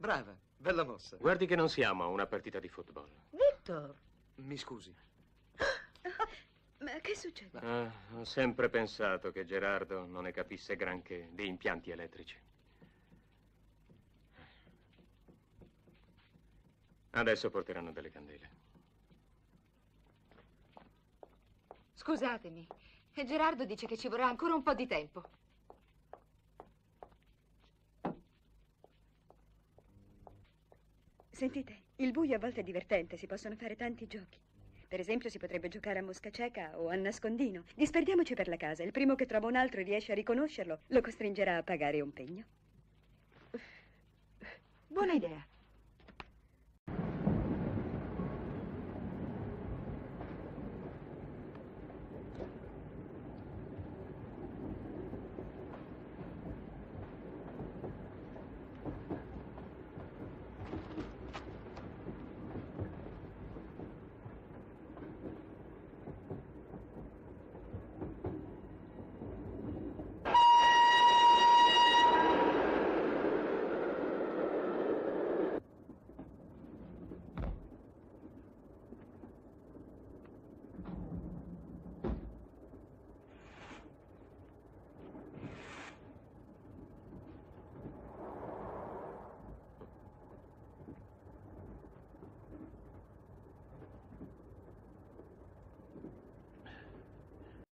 Brava, bella mossa. Guardi che non siamo a una partita di football. Victor, Mi scusi. ma che succede? Ah, ho sempre pensato che Gerardo non ne capisse granché di impianti elettrici. Adesso porteranno delle candele. Scusatemi. E Gerardo dice che ci vorrà ancora un po' di tempo. Sentite, il buio a volte è divertente, si possono fare tanti giochi. Per esempio si potrebbe giocare a mosca cieca o a nascondino. Disperdiamoci per la casa. Il primo che trova un altro e riesce a riconoscerlo lo costringerà a pagare un pegno. Buona idea.